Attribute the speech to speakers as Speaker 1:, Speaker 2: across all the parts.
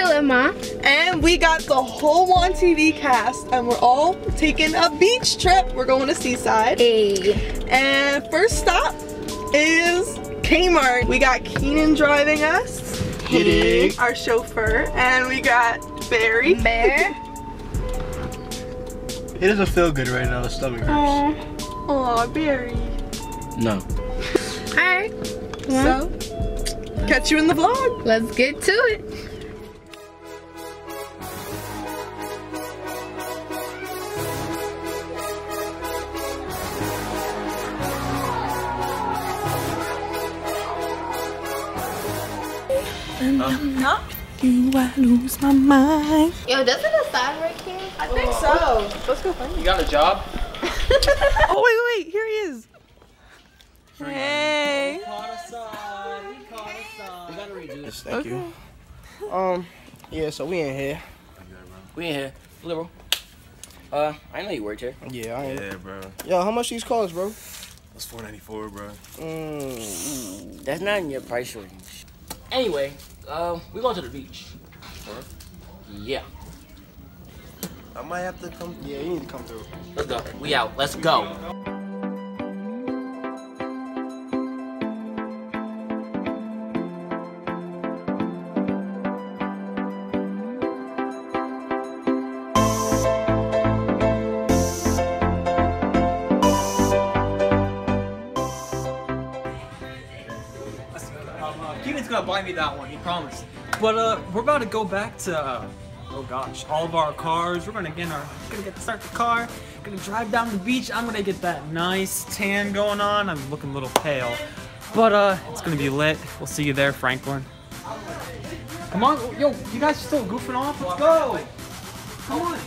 Speaker 1: Kalima.
Speaker 2: And we got the whole Want TV cast, and we're all taking a beach trip. We're going to Seaside.
Speaker 1: Hey.
Speaker 2: And first stop is Kmart. We got Keenan driving us,
Speaker 3: Hey.
Speaker 2: our chauffeur, and we got Barry.
Speaker 1: Bear.
Speaker 3: It doesn't feel good right now. The stomach hurts.
Speaker 2: Aw, Aw, Barry.
Speaker 3: No.
Speaker 1: Alright.
Speaker 2: So, catch you in the vlog.
Speaker 1: Let's get to it.
Speaker 2: Do I lose my mind?
Speaker 1: Yo, doesn't the sign right here?
Speaker 2: I think so. Let's go find
Speaker 3: You got a job?
Speaker 2: Oh, wait, wait, here he is. Hey.
Speaker 3: Yes, thank you. Um, yeah. So we in here.
Speaker 4: We in here. Liberal. Uh, I know you worked here.
Speaker 3: Yeah, I ain't.
Speaker 5: Yeah, bro.
Speaker 3: Yo, how much these cost, bro?
Speaker 5: That's 494, bro.
Speaker 3: Mm,
Speaker 4: That's not in your price range. Anyway, uh, we going to the beach. Yeah.
Speaker 3: I might have to come. Yeah, you need to come through.
Speaker 4: Let's go. We out. Let's go.
Speaker 6: Keenan's gonna buy me that one, he promised. But uh, we're about to go back to, uh, oh gosh, all of our cars. We're gonna get our, gonna get start the car, gonna drive down the beach. I'm gonna get that nice tan going on. I'm looking a little pale, but uh, it's gonna be lit. We'll see you there, Franklin. Come on, yo, you guys are still goofing off. Let's go. Come on.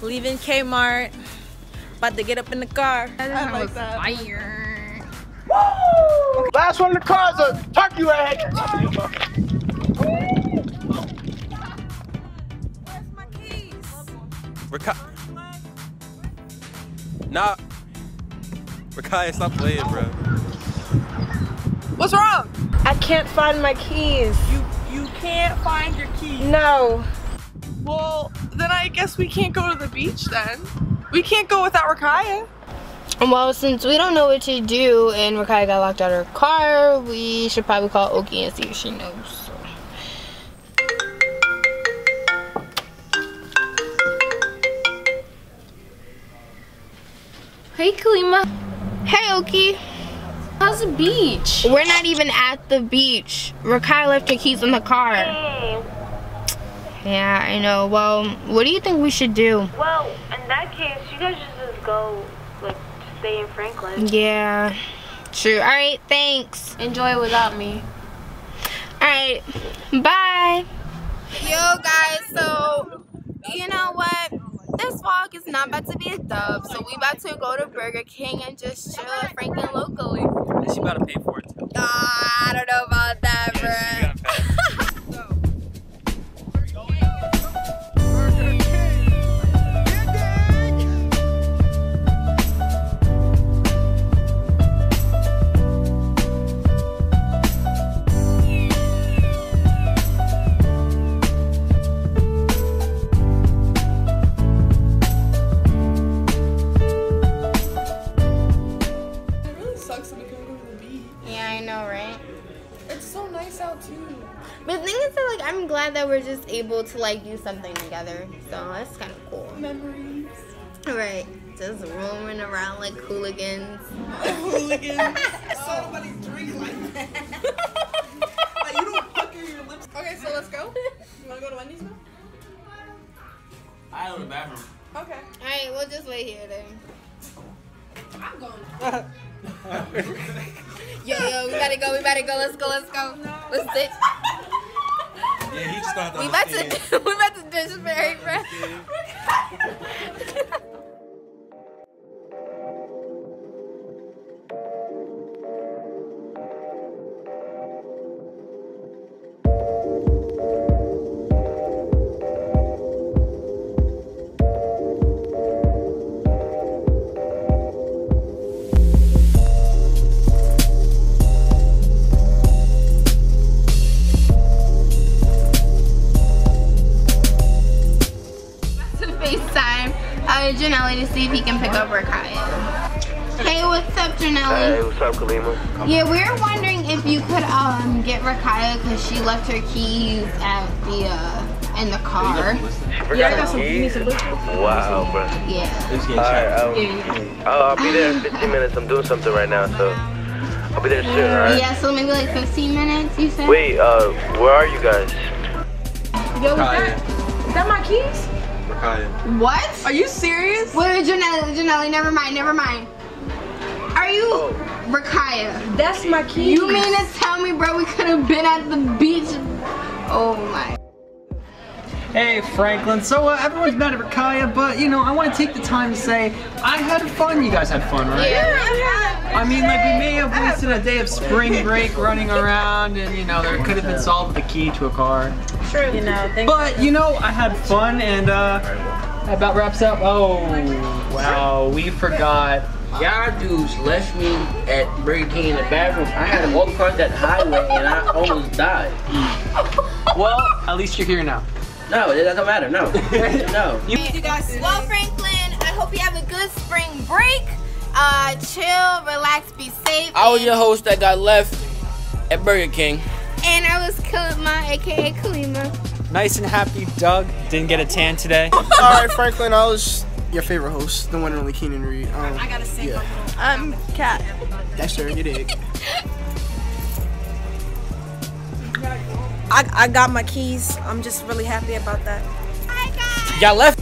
Speaker 7: Leaving Kmart. About to get up in the car.
Speaker 2: I like that.
Speaker 1: Fire.
Speaker 3: Last one in the car's a turkey leg.
Speaker 7: Where's my keys?
Speaker 5: Rakai. Nah. Rakai, stop playing, bro.
Speaker 2: What's wrong?
Speaker 7: I can't find my keys.
Speaker 2: You you can't find your keys.
Speaker 7: No.
Speaker 2: Well, then I guess we can't go to the beach then. We can't go without Rakaya.
Speaker 1: Well, since we don't know what to do and Rakai got locked out of her car, we should probably call Oki and see if she knows. Hey, Kalima. Hey, Oki. How's the beach? We're not even at the beach. Rakai left her keys in the car. Hey. Yeah, I know. Well, what do you think we should do?
Speaker 8: Well, in that case, you guys should just go, like, stay in Franklin.
Speaker 1: Yeah, true. All right, thanks.
Speaker 8: Enjoy without me.
Speaker 1: All right, bye. Yo, guys, so you know what? This vlog is not about to be a dub, so we about to go to Burger King and just chill at Franklin locally.
Speaker 6: She about to pay for it too.
Speaker 1: Ah, I don't know about that, bruh. Glad that we're just able to, like, do something together. So that's kind of cool.
Speaker 2: Memories.
Speaker 1: Right. Just roaming around like hooligans.
Speaker 2: Hooligans. Somebody drink like that. like you don't pucker your lips. Okay, so let's go. You wanna go to Wendy's now?
Speaker 4: I go to the bathroom.
Speaker 2: Okay.
Speaker 1: Alright, we'll just wait here then.
Speaker 2: I'm going.
Speaker 1: Yo, yo, we gotta go, we gotta go, let's go, let's go. Let's sit.
Speaker 5: Yeah, he just
Speaker 1: We about to, we about to bro. Janelli to see if he can pick up Rakaya. Hey, what's up, Janelli?
Speaker 9: Hey, what's up, Kalima?
Speaker 1: Yeah, we were wondering if you could um get Rakaya because she left her keys at the uh in the car.
Speaker 9: Yeah, I got some. keys. Wow, bro.
Speaker 1: Yeah.
Speaker 9: Alright, um, I'll, I'll be there in 15 minutes. I'm doing something right now, so I'll be there soon, alright?
Speaker 1: Yeah, so maybe like 15 minutes, you said?
Speaker 9: Wait, uh, where are you guys?
Speaker 7: Yo, is that, is that my keys?
Speaker 5: Rakaya.
Speaker 1: What?
Speaker 2: Are you serious?
Speaker 1: Wait, wait, Janelle, Janelli, never mind, never mind. Are you oh. Rakaya?
Speaker 7: That's my key.
Speaker 1: You mean to tell me, bro, we could have been at the beach? Oh my.
Speaker 6: Hey Franklin, so uh, everyone's mad at Rakaya, but you know, I want to take the time to say I had fun. You guys had fun, right? Yeah, I mean, like we may have wasted a day of spring break running around, and you know, there could have been solved with the key to a car.
Speaker 7: Sure, you know. Thank
Speaker 6: But you know, I had fun, and uh, that about wraps up. Oh, wow, we forgot.
Speaker 4: Y'all dudes left me at Burger King in the bathroom. I had to walk across that highway and I almost died.
Speaker 6: Well, at least you're here now.
Speaker 4: No, it doesn't matter. No, no.
Speaker 1: You guys, well, Franklin, I hope you have a good spring break. Uh, chill, relax, be safe.
Speaker 4: I was your host that got left at Burger King.
Speaker 1: And I was Kalima, aka Kalima.
Speaker 6: Nice and happy, Doug. Didn't get a tan today.
Speaker 3: All right, Franklin, I was your favorite host, the one and only Keenan Reed. Um, I gotta say, yeah,
Speaker 7: I'm Kat.
Speaker 3: that's her. You dig?
Speaker 7: I, I got my keys. I'm just really happy about that.
Speaker 4: Y'all left